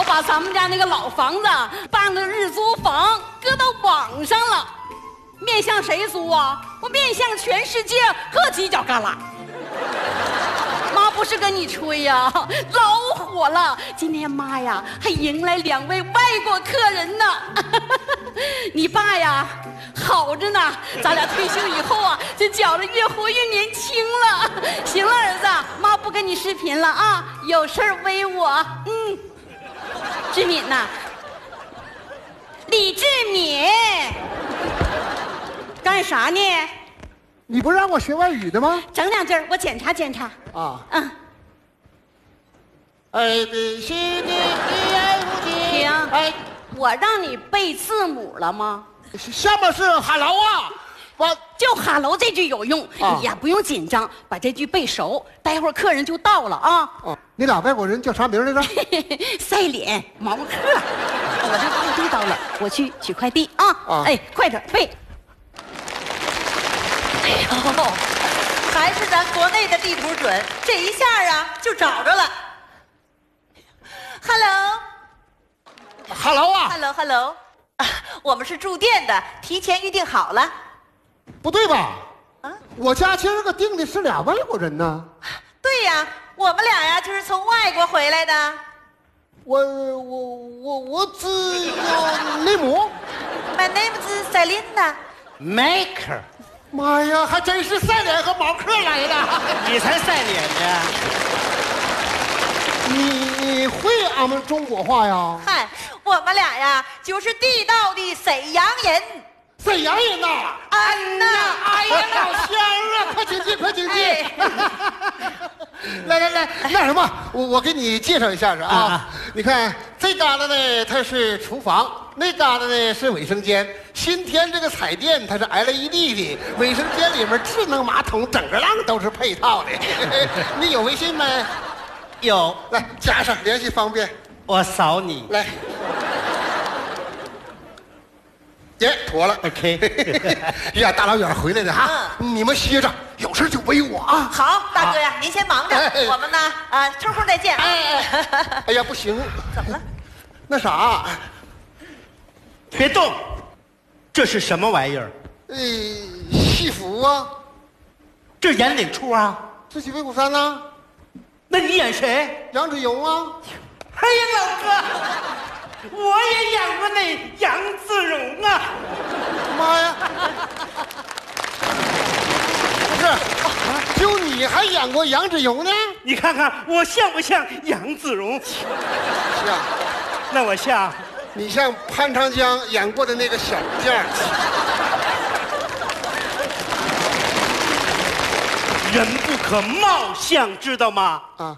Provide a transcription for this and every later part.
我把咱们家那个老房子办个日租房，搁到网上了。面向谁租啊？我面向全世界各犄角旮旯。妈不是跟你吹呀，老火了。今天妈呀，还迎来两位外国客人呢。你爸呀，好着呢。咱俩退休以后啊，就觉着越活越年轻了。行了，儿子，妈不跟你视频了啊，有事儿微我。嗯，志敏呐，李志敏，干啥呢？你不是让我学外语的吗？整两句儿，我检查检查。啊嗯，，A B C D E F G，停哎，我让你背字母了吗？下面是 hello 啊，完就哈喽这句有用，啊你呀不用紧张，把这句背熟，待会儿客人就到了啊。哦，你俩外国人叫啥名来着？赛脸毛克，我这快递到了，我去取快递啊。啊哎，快点背。哎呦，还是咱国内的地图准，这一下啊就找着了。Hello，Hello，Hello，、hello 啊，Hello，啊我们是住店的，提前预定好了。不对吧？啊，我家今儿个订的是俩外国人呢。对呀，我们俩呀就是从外国回来的。我我我我只有 内蒙。My name is Selina。Maker，妈呀，还真是赛脸和毛克来的。你才赛脸呢！你你会俺们中国话呀？嗨，我们俩呀就是地道的沈阳人。沈阳人呐。安呐，哎呀，老乡啊，快请进，快请进。来来来，那什么，我我给你介绍一下子啊啊。你看这旮瘩呢，它是厨房；那旮瘩呢是卫生间。新添这个彩电，它是 LED 的，卫生间里面智能马桶，整个浪都是配套的。你有微信没？有，来加上，联系方便。我扫你。来，耶，妥了。OK 哎呀，大老远回来的哈，你们歇着，有事就围我啊。好，大哥呀，您先忙着哎，我们呢，啊，抽空再见啊。哎 呀，不行，怎么了？那啥，别动，这是什么玩意儿？呃，戏服啊，这演哪出啊？智取威虎山呐，那你演谁？杨子荣啊，哎呀，老哥，我也演过那杨子荣啊。妈呀！不是，就你还演过杨子荣呢？你看看我像不像杨子荣？像，那我像。你像潘长江演过的那个小将。人不可貌相，知道吗？啊，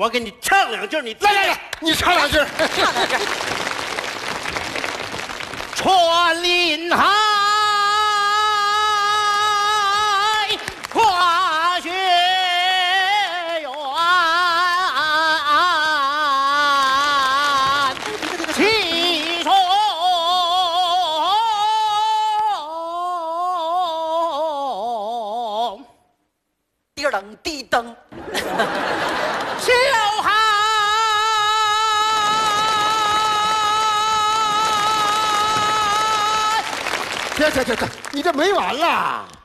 我给你唱两句，你来来来，你唱两句。唱两句。穿林海，跨雪原，气冲滴儿噔滴噔，小孩。这这这这，你这没完了。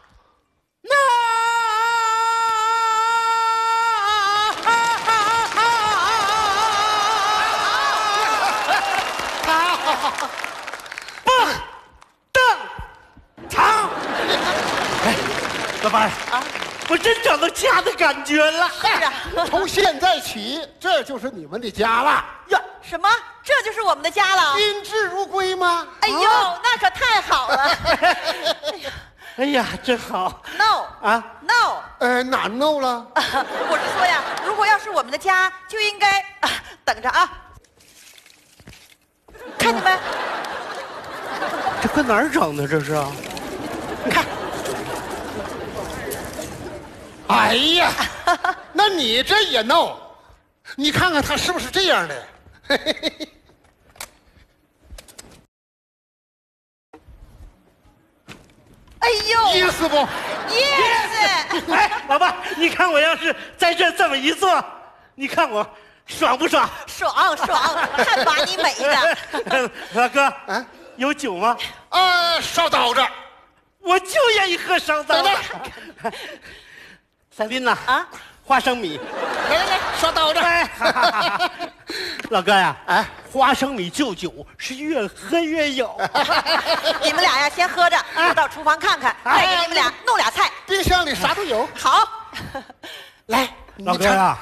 老伴儿啊，我真找到家的感觉了。是啊。从现在起，这就是你们的家了。呀，什么？这就是我们的家了？宾至如归吗？哎呦，那可太好了 哎呀，真好！No 啊！No，呃，哪弄了？我是说呀，如果要是我们的家，就应该啊，等着啊，看见没？这搁哪儿整的？这是？看，哎呀，那你这也闹？你看看他是不是这样的？嘿嘿嘿哎呦意思不？，yes，哎，老爸，你看我要是在这这么一坐，你看我爽不爽？爽爽，看把你美的！老哥，啊有酒吗？啊，烧刀子，我就愿意喝烧刀等子。赛琳呐，啊，花生米。来来来，烧刀子。哎，哈哈哈哈老哥呀，哎花生米就酒是越喝越有。你们俩呀，先喝着，我到厨房看看，再给你们俩弄俩菜。冰箱里啥都有。好，来，老哥呀，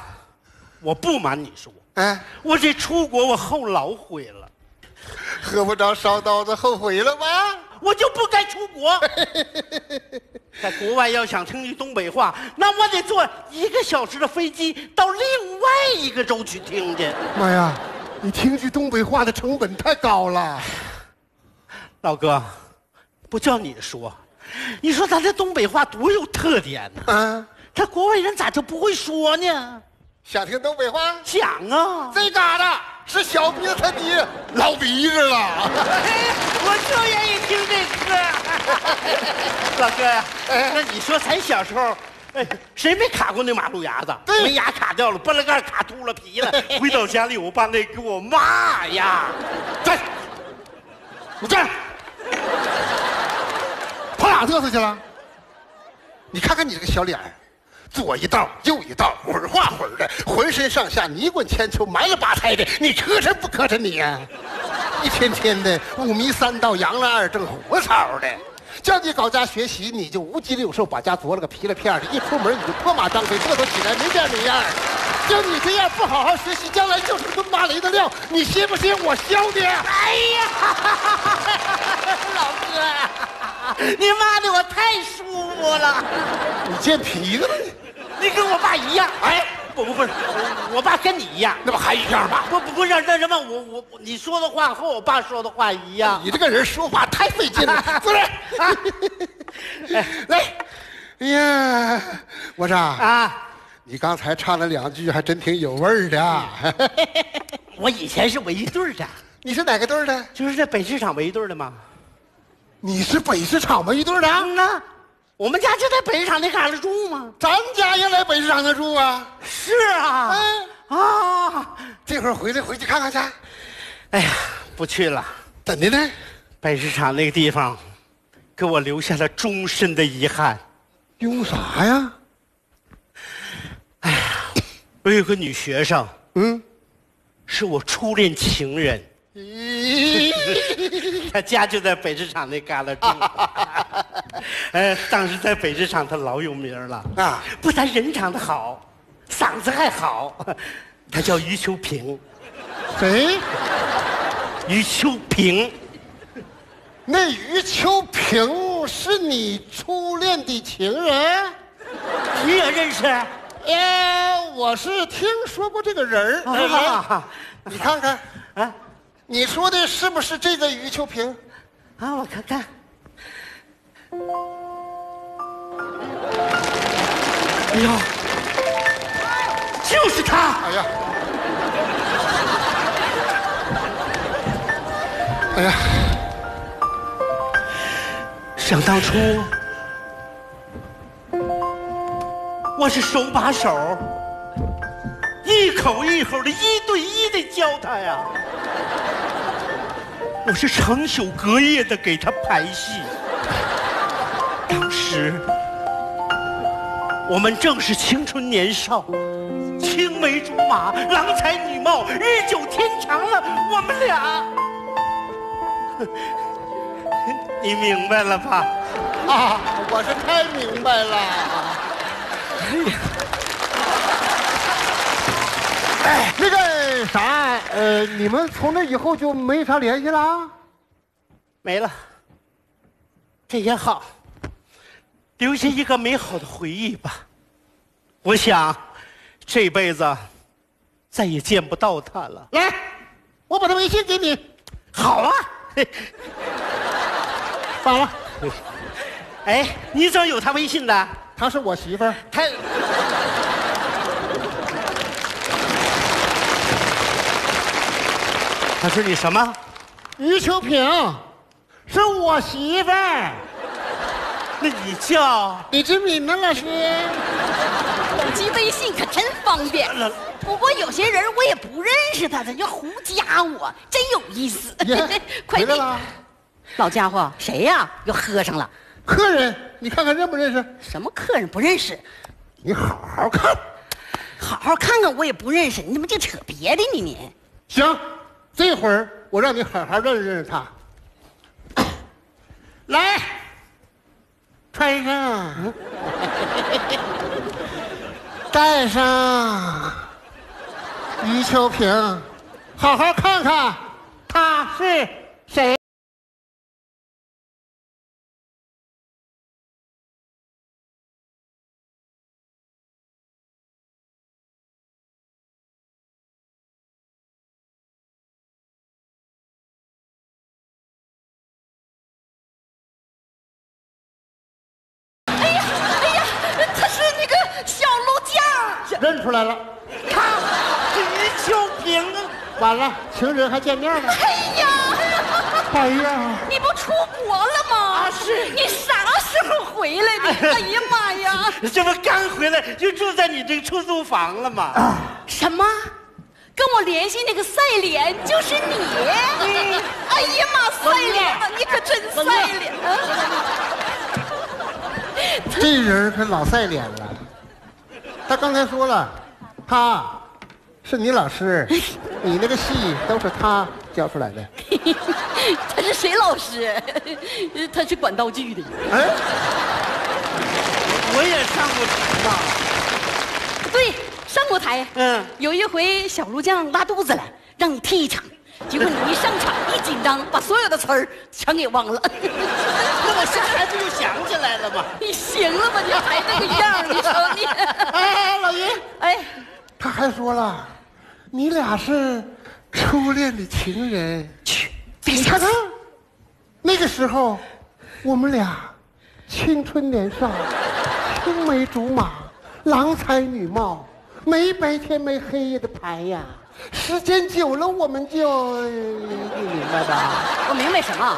我不瞒你说，哎，我这出国我后老悔了，喝不着烧刀子，后悔了吧？我就不该出国。在国外要想听句东北话，那我得坐一个小时的飞机到另外一个州去听去。妈呀，你听句东北话的成本太高了。老哥，不叫你说，你说咱这东北话多有特点呢、啊，这国外人咋就不会说呢？想听东北话？想啊！这嘎达是小鼻子他爹老鼻子了。我就愿意听这歌。老哥呀，那你说咱小时候，哎，谁没卡过那马路牙子？对没牙卡掉了，拨了盖卡秃了皮了。回到家里，我爸那给我骂呀！站，你站，跑哪嘚瑟去了？你看看你这个小脸儿，左一道右一道，混儿画混儿的，浑身上下泥滚千秋，埋了吧胎的，你磕碜不磕碜你呀、一天天的五迷三道，杨了二正，胡操的。叫你搞家学习，你就无鸡六兽，把家啄了个皮了片儿的。一出门你就破马张飞，嘚瑟起来没边没样儿。就你这样不好好学习，将来就是蹲芭雷的料，你信不信我削你？哎呀，老哥，你骂的我太舒服了。你见皮子了你？你跟我爸一样，哎，不不不是，我我爸跟你一样。那不还一样吗？不不不是那什么，我我我你说的话和我爸说的话一样。你这个人说话太费劲了，坐来，哎 来，哎呀，我说啊，啊，你刚才唱了两句，还真挺有味儿的。我以前是围队的，你是哪个队的？就是在北市场围队的吗。你是北市场围队的？嗯呐，我们家就在北市场那旮旯住吗。咱家也来北市场那住啊。是啊，嗯，啊，这会儿回来回去看看去。哎呀，不去了。怎的呢？北市场那个地方，给我留下了终身的遗憾。用啥呀？哎呀我有个女学生，嗯，是我初恋情人，咦，她家就在北市场那旮旯住。呃，当时在北市场他老有名了啊不但人长得好，嗓子还好。他叫余秋萍，谁？余秋萍。那余秋萍是你初恋的情人？你也认识？哎，我是听说过这个人儿。你看看，啊你说的是不是这个余秋萍？啊！我看看。哎呀，就是他！哎呀，哎呀，想当初，我是手把手，一口一口的，一对一的教他呀。我是成宿隔夜的给他排戏。当时，我们正是青春年少，青梅竹马，郎才女貌，日久天长了，我们俩，你明白了吧？啊，我是太明白了。哎，那个啥，呃，你们从那以后就没啥联系了？没了，这也好，留下一个美好的回忆吧。我想，这辈子再也见不到他了。来，我把他微信给你，好啊，放了。哎，你怎么有他微信的？她是我媳妇儿。他，他是你什么？于秋萍，是我媳妇儿。那你叫？李志敏呢，老师？手机微信信可真方便。不过有些人我也不认识他，他就胡加我，真有意思耶。快递回来了，老家伙，谁呀？又喝上了？客人，你看看认不认识？什么客人不认识？你好好看。好好看看，我也不认识，你怎么就扯别的呢你？行，这会儿我让你好好认识认识他。来，穿上，戴上，余秋萍，好好看看他是认出来了，他于秋萍啊，完了，情人还见面了。哎呀，哎呀，你不出国了吗？啊是你啥时候回来的？哎呀妈呀！这不刚回来就住在你这个出租房了吗？啊什么？跟我联系那个赛莲就是你？哎呀妈，赛莲啊，你可真赛莲啊！这人可老赛脸了。他刚才说了，他是你老师，你那个戏都是他教出来的。他是谁老师？他是管道具的。哎，我也上过台吧。对，上过台。嗯有一回小鹿酱拉肚子了，让你替一场，结果你一上场一紧张，把所有的词儿全给忘了。那我下台不就想起来了吗？你行了吧？你还那个样儿，你说你。哎，老于，哎，他还说了，你俩是初恋的情人。去，别你看看，那个时候，我们俩青春年少，青梅竹马，郎才女貌，没白天没黑夜的排呀。时间久了，我们就，你明白吧？我明白什么？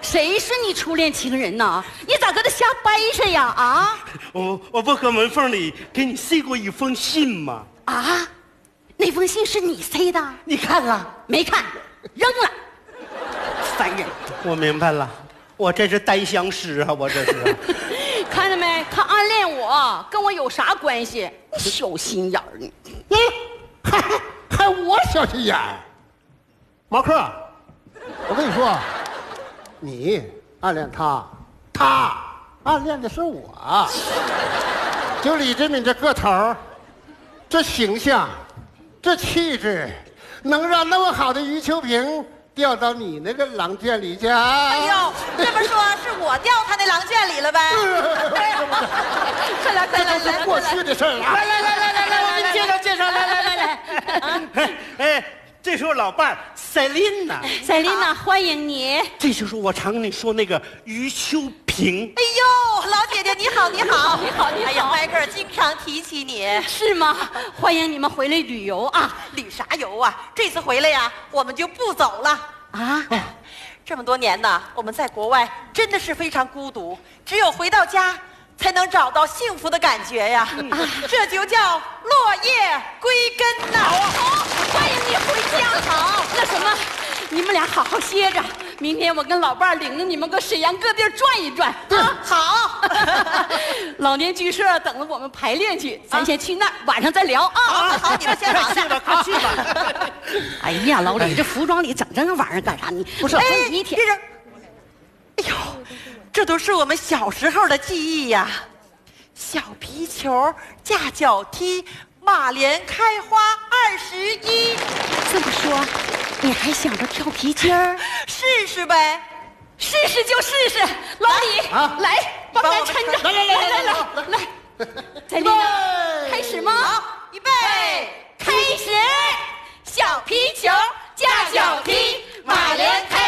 谁是你初恋情人呢？你咋跟他瞎掰扯呀？啊我我不搁门缝里给你塞过一封信吗？啊！那封信是你塞的？你看了？没看，扔了。烦人！我明白了，我这是单相思啊，我这是。看到没？他暗恋我，跟我有啥关系？你小心眼儿你！你 还还我小心眼儿？毛克，我跟你说，你暗恋他，他暗恋的是我。就李志敏这个头儿这形象，这气质，能让那么好的余秋萍掉到你那个狼圈里去？哎哎呦，这么说是我掉他那狼圈里了呗？快来快来这都是过去的事儿了。来来来来来来，我给你介绍介绍，来来来来。哎，这是我老伴儿赛琳娜，赛琳娜，欢迎你。这就是我常跟你说那个于秋萍。哎呦，老姐姐你好，你好，你好你好哎呀，迈克尔经常提起你，是吗？欢迎你们回来旅游啊！旅啥游啊？这次回来呀，我们就不走了。啊，这么多年呢，我们在国外真的是非常孤独，只有回到家。才能找到幸福的感觉呀，这就叫落叶归根呐！好，欢迎你回家。好，那什么，你们俩好好歇着，明天我跟老伴儿领着你们搁沈阳各地转一转。啊，好。老年剧社等着我们排练去，咱先去那儿，晚上再聊啊。好，好，你们先忙去快去吧，快去吧。哎呀，老李，这服装里整这个玩意儿干啥？你不是哎，一天这这都是我们小时候的记忆呀。小皮球架脚踢马莲开花二十一。这么说你还想着跳皮筋 试试呗试试就试试。老李来帮咱撑着。来来来来来来开始吗？好预备。开始。小皮球架脚踢马莲开